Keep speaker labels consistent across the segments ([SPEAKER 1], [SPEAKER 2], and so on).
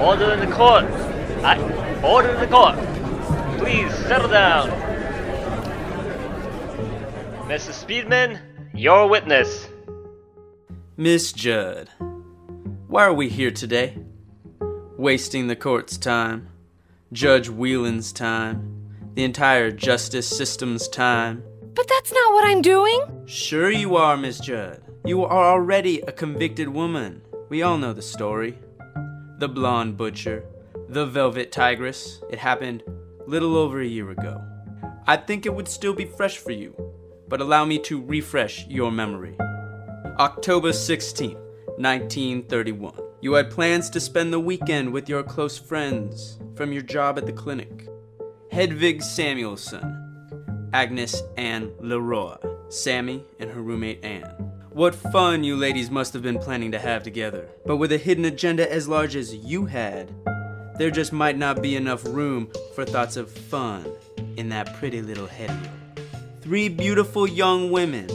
[SPEAKER 1] Order in the court. I order in the court. Please settle down. Mrs. Speedman, your witness.
[SPEAKER 2] Miss Judd, why are we here today? Wasting the court's time, Judge Whelan's time, the entire justice system's time.
[SPEAKER 3] But that's not what I'm doing.
[SPEAKER 2] Sure you are, Miss Judd. You are already a convicted woman. We all know the story. The blonde butcher, the velvet tigress. It happened little over a year ago. I think it would still be fresh for you, but allow me to refresh your memory. October 16th, 1931. You had plans to spend the weekend with your close friends from your job at the clinic. Hedvig Samuelson, Agnes Ann LeRoi, Sammy and her roommate Anne. What fun you ladies must have been planning to have together. But with a hidden agenda as large as you had, there just might not be enough room for thoughts of fun in that pretty little head of yours. Three beautiful young women,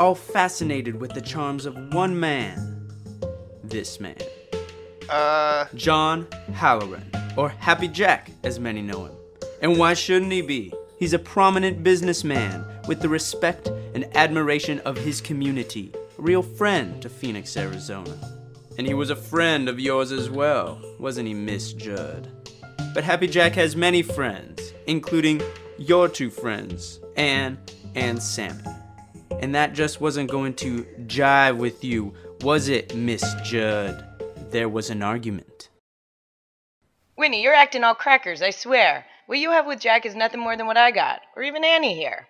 [SPEAKER 2] all fascinated with the charms of one man. This man.
[SPEAKER 4] Uh,
[SPEAKER 2] John Halloran, or Happy Jack, as many know him. And why shouldn't he be? He's a prominent businessman with the respect and admiration of his community, a real friend to Phoenix, Arizona. And he was a friend of yours as well, wasn't he, Miss Judd? But Happy Jack has many friends, including your two friends, Anne and Sammy. And that just wasn't going to jive with you, was it, Miss Judd? There was an argument.
[SPEAKER 5] Winnie, you're acting all crackers, I swear. What you have with Jack is nothing more than what I got, or even Annie here.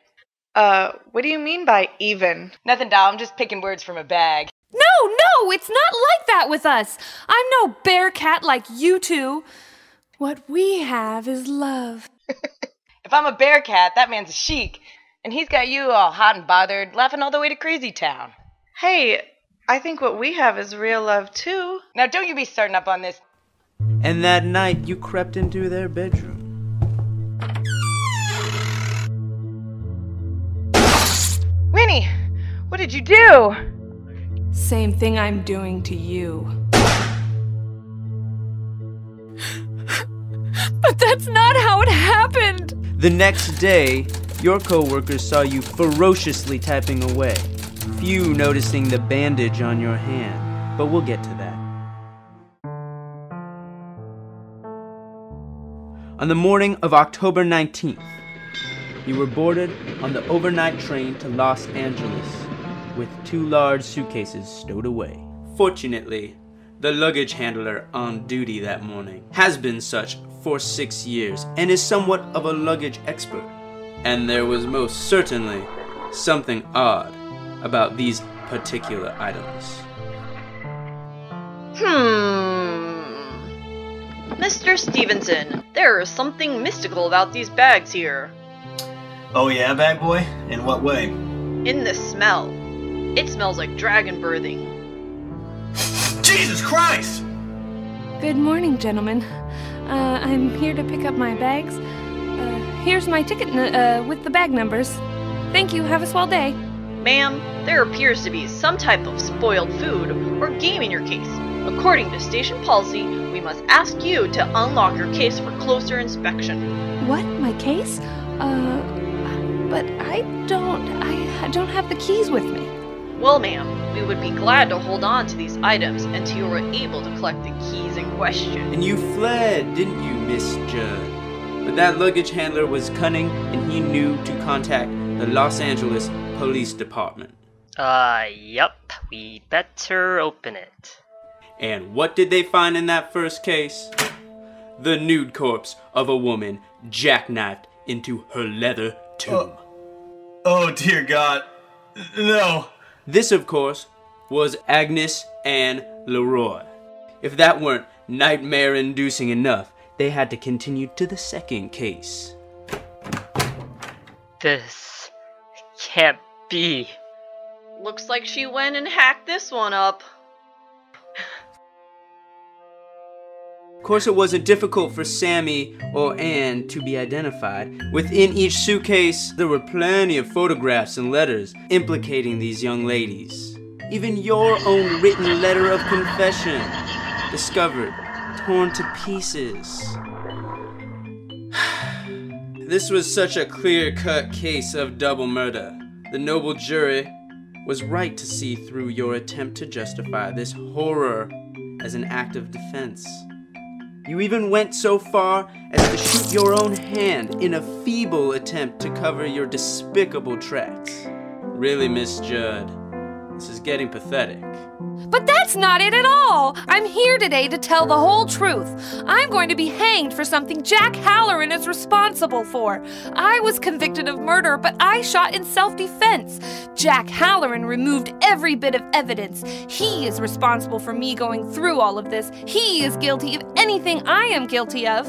[SPEAKER 6] Uh, what do you mean by even?
[SPEAKER 5] Nothing, doll. I'm just picking words from a bag.
[SPEAKER 3] No, no, it's not like that with us. I'm no bear cat like you two. What we have is love.
[SPEAKER 5] If I'm a bear cat, that man's a chic. And he's got you all hot and bothered, laughing all the way to Crazy Town.
[SPEAKER 6] Hey, I think what we have is real love too.
[SPEAKER 5] Now, don't you be starting up on this.
[SPEAKER 2] And that night you crept into their bedroom.
[SPEAKER 5] Winnie, what did you do?
[SPEAKER 3] Same thing I'm doing to you. but that's not how it happened.
[SPEAKER 2] The next day, your coworkers saw you ferociously typing away. Few noticing the bandage on your hand, but we'll get to that. On the morning of October 19th, you were boarded on the overnight train to Los Angeles with two large suitcases stowed away. Fortunately, the luggage handler on duty that morning has been such for six years and is somewhat of a luggage expert. And there was most certainly something odd about these particular items.
[SPEAKER 7] Hmm. Mr. Stevenson, there is something mystical about these bags here.
[SPEAKER 8] Oh yeah, bag boy? In what way?
[SPEAKER 7] In the smell. It smells like dragon birthing.
[SPEAKER 8] Jesus Christ!
[SPEAKER 3] Good morning, gentlemen. Uh, I'm here to pick up my bags. Uh, here's my ticket n- uh, with the bag numbers. Thank you. Have a swell day.
[SPEAKER 7] Ma'am, there appears to be some type of spoiled food or game in your case. According to station policy, we must ask you to unlock your case for closer inspection.
[SPEAKER 3] What? My case? Uh, but I don't. I, I don't have the keys with me.
[SPEAKER 7] Well, ma'am, we would be glad to hold on to these items until you are able to collect the keys in question.
[SPEAKER 2] And you fled, didn't you, Miss Judd? But that luggage handler was cunning and he knew to contact the Los Angeles Police Department.
[SPEAKER 1] Uh, yep. We better open it.
[SPEAKER 2] And what did they find in that first case? The nude corpse of a woman jackknifed into her leather tomb.
[SPEAKER 8] Oh dear God. No.
[SPEAKER 2] This, of course, was Agnes Ann LeRoi. If that weren't nightmare inducing enough, they had to continue to the second case.
[SPEAKER 1] This can't be.
[SPEAKER 7] Looks like she went and hacked this one up.
[SPEAKER 2] Of course, it wasn't difficult for Sammy or Anne to be identified. Within each suitcase, there were plenty of photographs and letters implicating these young ladies. Even your own written letter of confession, discovered torn to pieces. this was such a clear cut case of double murder. The noble jury was right to see through your attempt to justify this horror as an act of defense. You even went so far as to shoot your own hand in a feeble attempt to cover your despicable tracks. Really, Miss Judd, this is getting pathetic.
[SPEAKER 3] But that's not it at all! I'm here today to tell the whole truth. I'm going to be hanged for something Jack Halloran is responsible for. I was convicted of murder, but I shot in self defense. Jack Halloran removed every bit of evidence. He is responsible for me going through all of this. He is guilty of anything I am guilty of.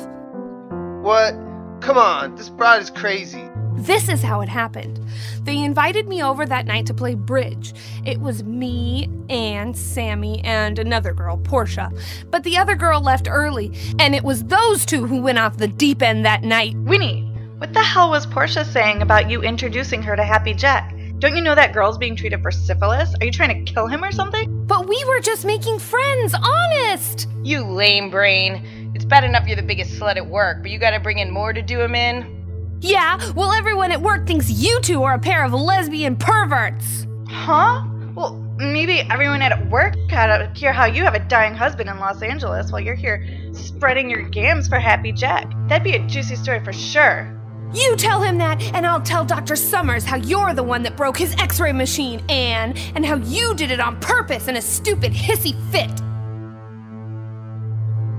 [SPEAKER 4] What? Come on, this broad is crazy.
[SPEAKER 3] This is how it happened. They invited me over that night to play bridge. It was me, and Sammy, and another girl, Portia. But the other girl left early, and it was those two who went off the deep end that night.
[SPEAKER 6] Winnie, what the hell was Portia saying about you introducing her to Happy Jack? Don't you know that girl's being treated for syphilis? Are you trying to kill him or something?
[SPEAKER 3] But we were just making friends, honest!
[SPEAKER 5] You lame brain. It's bad enough you're the biggest slut at work, but you gotta bring in more to do him in?
[SPEAKER 3] Yeah, well, everyone at work thinks you two are a pair of lesbian perverts.
[SPEAKER 6] Huh? Well, maybe everyone at work to hear how you have a dying husband in Los Angeles while you're here spreading your gams for Happy Jack. That'd be a juicy story for sure.
[SPEAKER 3] You tell him that, and I'll tell Dr. Summers how you're the one that broke his x ray machine, Anne, and how you did it on purpose in a stupid hissy fit.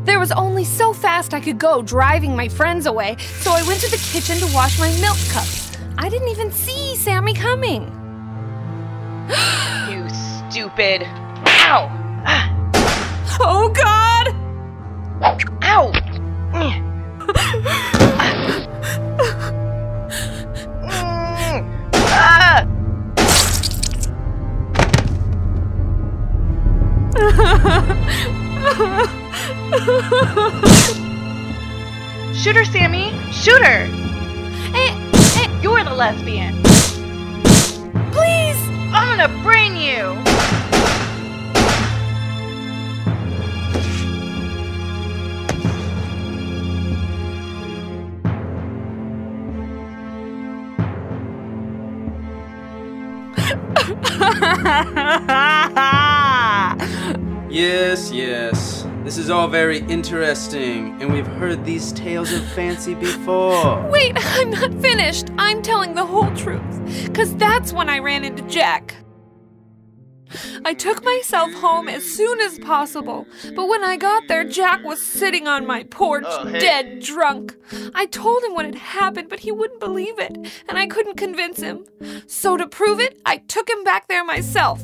[SPEAKER 3] There was only so fast I could go driving my friends away, so I went to the kitchen to wash my milk cups. I didn't even see Sammy coming.
[SPEAKER 5] You stupid. Ow! Ah,
[SPEAKER 3] Oh, God!
[SPEAKER 6] Shoot her, Sammy! Shoot her!
[SPEAKER 3] Eh, eh,
[SPEAKER 6] You're the lesbian!
[SPEAKER 3] please!
[SPEAKER 6] I'm gonna brain you!
[SPEAKER 2] Yes, yes. This is all very interesting, and we've heard these tales of fancy before.
[SPEAKER 3] Wait, I'm not finished. I'm telling the whole truth. Because that's when I ran into Jack. I took myself home as soon as possible, but when I got there, Jack was sitting on my porch,
[SPEAKER 4] Oh, hey.
[SPEAKER 3] dead drunk. I told him what had happened, but he wouldn't believe it, and I couldn't convince him. So to prove it, I took him back there myself.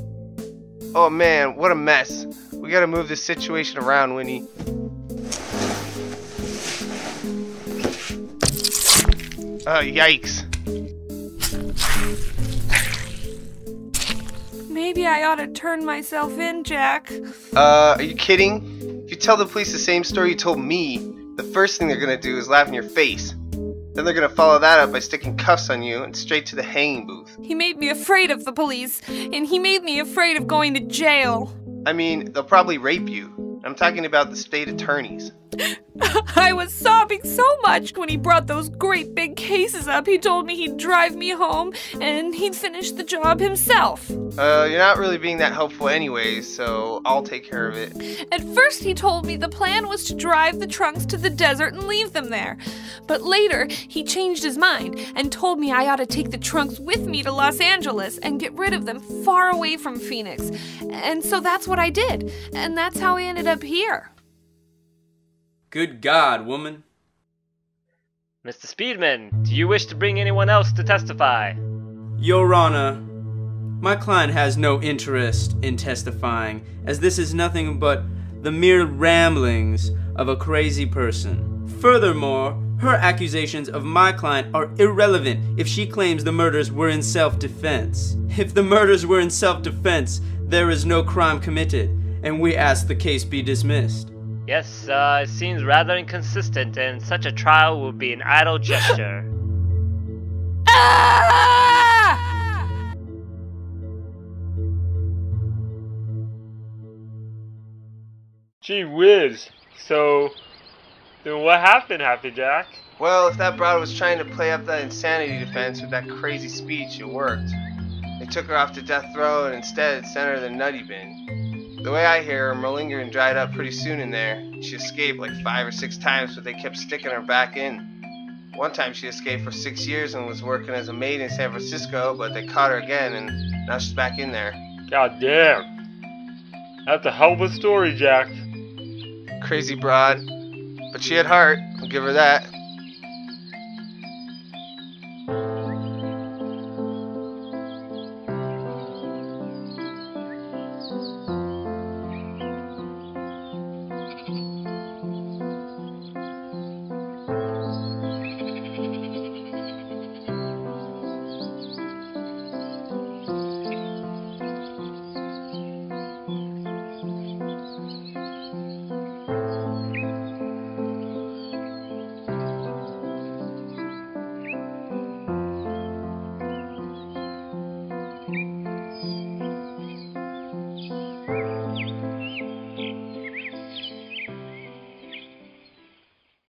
[SPEAKER 4] Oh man, what a mess. We gotta move this situation around, Winnie. Oh, yikes.
[SPEAKER 3] Maybe I ought to turn myself in, Jack.
[SPEAKER 4] Uh, are you kidding? If you tell the police the same story you told me, the first thing they're gonna do is laugh in your face. Then they're gonna follow that up by sticking cuffs on you and straight to the hanging booth.
[SPEAKER 3] He made me afraid of the police, and he made me afraid of going to jail.
[SPEAKER 4] I mean, they'll probably rape you. I'm talking about the state attorneys.
[SPEAKER 3] I was sobbing so much when he brought those great big cases up. He told me he'd drive me home and he'd finish the job himself.
[SPEAKER 4] Uh, you're not really being that helpful anyways, so I'll take care of it.
[SPEAKER 3] At first, he told me the plan was to drive the trunks to the desert and leave them there. But later, he changed his mind and told me I ought to take the trunks with me to Los Angeles and get rid of them far away from Phoenix. And so that's what I did. And that's how I ended up here.
[SPEAKER 2] Good God, woman.
[SPEAKER 1] Mr. Speedman, do you wish to bring anyone else to testify?
[SPEAKER 2] Your Honor, my client has no interest in testifying, as this is nothing but the mere ramblings of a crazy person. Furthermore, her accusations of my client are irrelevant if she claims the murders were in self defense. If the murders were in self defense, there is no crime committed, and we ask the case be dismissed.
[SPEAKER 1] Yes, uh, it seems rather inconsistent, and such a trial would be an idle gesture.
[SPEAKER 3] Ah!
[SPEAKER 1] Gee whiz, So, then what happened, Happy Jack?
[SPEAKER 4] Well, if that broad was trying to play up that insanity defense with that crazy speech, it worked. They took her off to death row and instead sent her to the nutty bin. The way I hear her, malingering dried up pretty soon in there. She escaped like five or six times, but they kept sticking her back in. One time she escaped for six years and was working as a maid in San Francisco, but they caught her again and now she's back in there.
[SPEAKER 1] God damn. That's a hell of a story, Jack.
[SPEAKER 4] Crazy broad. But she had heart, I'll give her that.